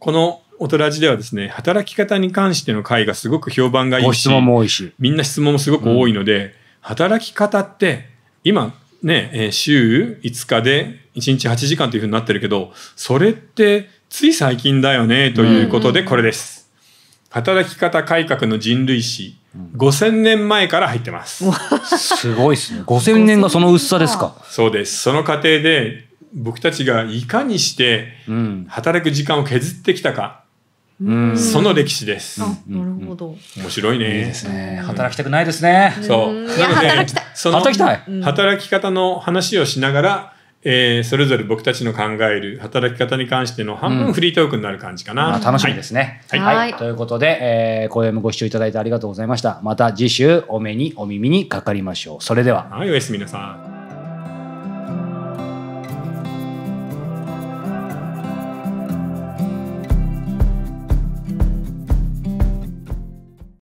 このオトラジではですね、働き方に関しての会がすごく評判がいいし、ご質問も多いし。みんな質問もすごく多いので、働き方って今ね、えー週5日で1日8時間というふうになってるけど、それってつい最近だよねということでこれです。働き方改革の人類史、5000年前から入ってます。すごいですね。5000年がその薄さですか。そうです。その過程で僕たちがいかにしてうん。働く時間を削ってきたか、うん。その歴史です。あ、なるほど。面白いね。いいですね。働きたくないですね。そう。うんないのでや働きたい、その働きたい。うん働き方の話をしながら、えーそれぞれ僕たちの考える働き方に関しての半うん分フリートークになる感じかな。まあ、楽しみですね。はいはいということで、えー、今夜もご視聴いただいてありがとうございました。また次週お目にお耳にかかりましょう。それでは。はい。はい、おやすみなさい。